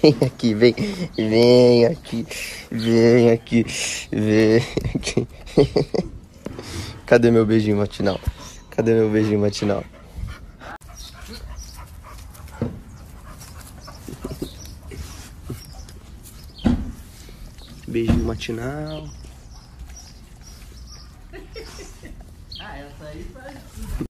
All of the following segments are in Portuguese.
vem aqui, vem, vem aqui, vem aqui, vem aqui. Cadê meu beijinho matinal? Cadê meu beijinho matinal? Beijinho matinal. Ah, essa aí faz.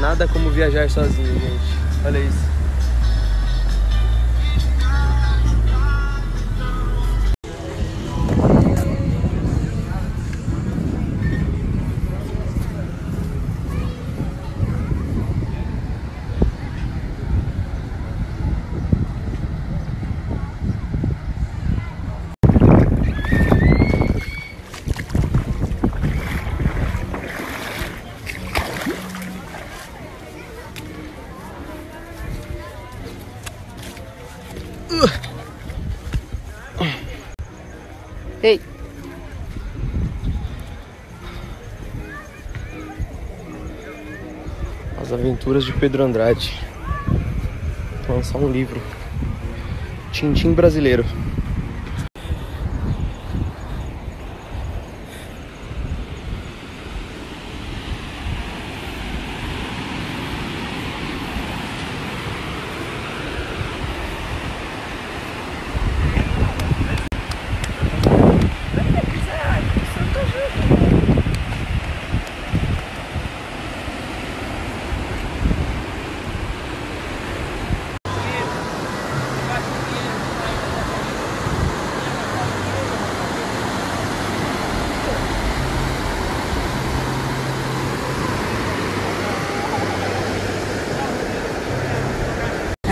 Nada como viajar sozinho, gente. Olha isso. As Aventuras de Pedro Andrade. Lançar um livro. Tintim brasileiro.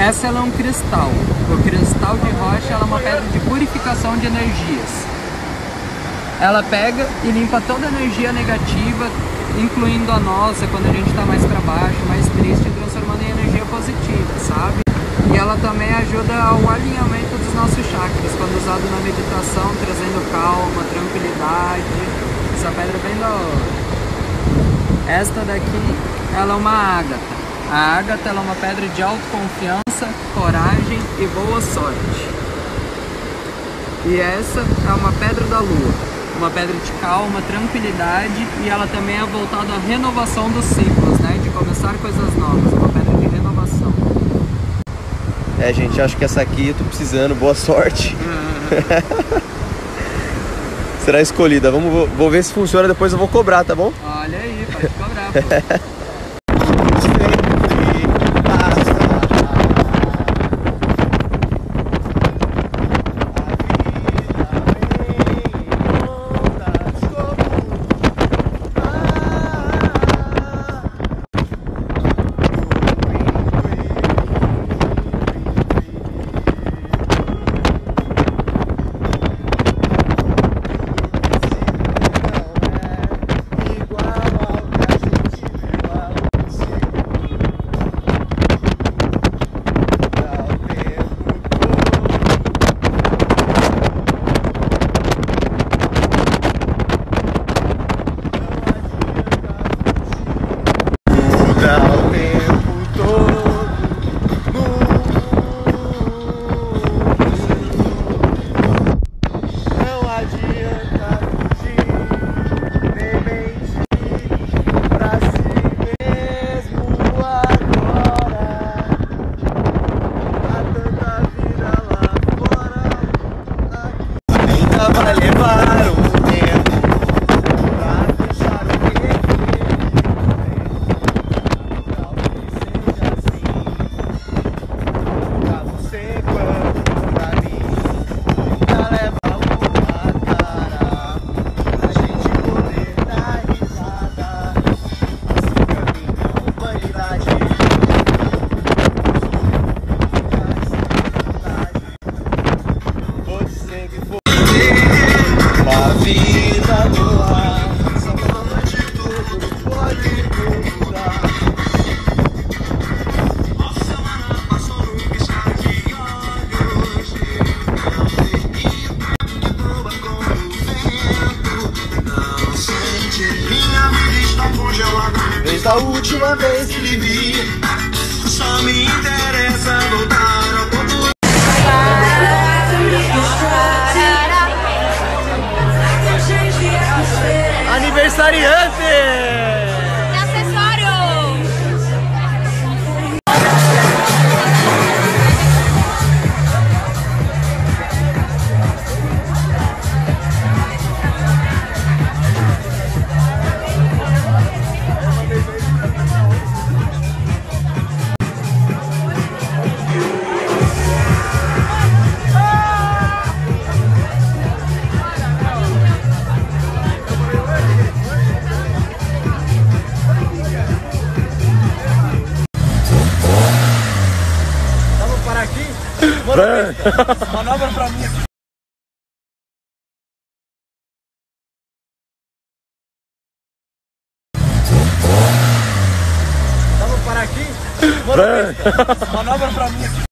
Essa ela é um cristal. O cristal de rocha é uma pedra de purificação de energias. Ela pega e limpa toda a energia negativa, incluindo a nossa, quando a gente está mais para baixo, mais triste, transformando em energia positiva, sabe? E ela também ajuda ao alinhamento dos nossos chakras, quando usado na meditação, trazendo calma, tranquilidade. Essa pedra é bem da hora. Esta daqui, ela é uma ágata. A ágata é uma pedra de autoconfiança, coragem e boa sorte. E essa é uma pedra da lua, uma pedra de calma, tranquilidade e ela também é voltada à renovação dos ciclos, né? De começar coisas novas, uma pedra de renovação. É, gente, acho que essa aqui eu tô precisando. Boa sorte. Será escolhida. Vamos, vou- vou ver se funciona, depois eu vou cobrar, tá bom? Olha aí, pode cobrar, pô. Manobra pra mim. Vamos parar aqui? Manobra pra mim.